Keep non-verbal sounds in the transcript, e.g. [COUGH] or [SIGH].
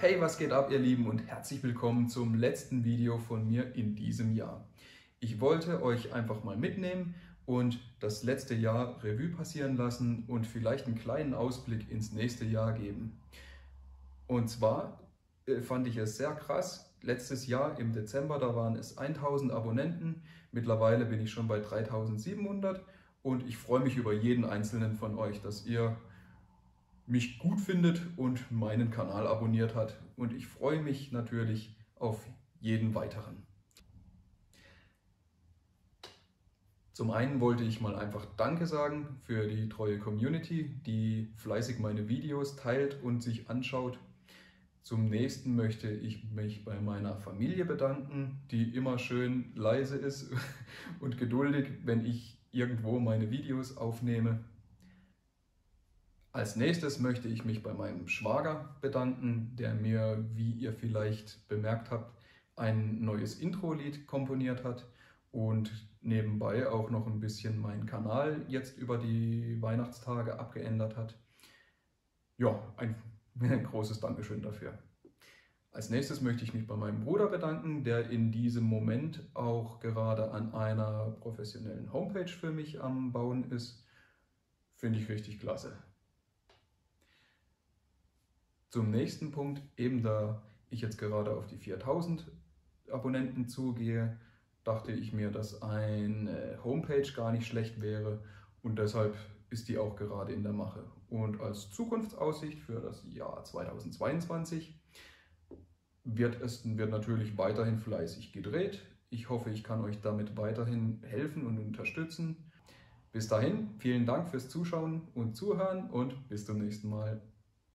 Hey, was geht ab, ihr Lieben, und herzlich willkommen zum letzten Video von mir in diesem Jahr. Ich wollte euch einfach mal mitnehmen und das letzte Jahr Revue passieren lassen und vielleicht einen kleinen Ausblick ins nächste Jahr geben. Und zwar äh, fand ich es sehr krass. Letztes Jahr im Dezember, da waren es 1000 Abonnenten. Mittlerweile bin ich schon bei 3700 und ich freue mich über jeden einzelnen von euch, dass ihr mich gut findet und meinen Kanal abonniert hat. Und ich freue mich natürlich auf jeden weiteren. Zum einen wollte ich mal einfach Danke sagen für die treue Community, die fleißig meine Videos teilt und sich anschaut. Zum nächsten möchte ich mich bei meiner Familie bedanken, die immer schön leise ist [LAUGHS] und geduldig, wenn ich irgendwo meine Videos aufnehme. Als nächstes möchte ich mich bei meinem Schwager bedanken, der mir, wie ihr vielleicht bemerkt habt, ein neues Intro-Lied komponiert hat und nebenbei auch noch ein bisschen meinen Kanal jetzt über die Weihnachtstage abgeändert hat. Ja, ein, [LAUGHS] großes Dankeschön dafür. Als nächstes möchte ich mich bei meinem Bruder bedanken, der in diesem Moment auch gerade an einer professionellen Homepage für mich am Bauen ist. Finde ich richtig klasse. Zum nächsten Punkt, eben da ich jetzt gerade auf die 4000 Abonnenten zugehe, dachte ich mir, dass eine Homepage gar nicht schlecht wäre und deshalb ist die auch gerade in der Mache. Und als Zukunftsaussicht für das Jahr 2022 wird es wird natürlich weiterhin fleißig gedreht. Ich hoffe, ich kann euch damit weiterhin helfen und unterstützen. Bis dahin, vielen Dank fürs Zuschauen und Zuhören und bis zum nächsten Mal.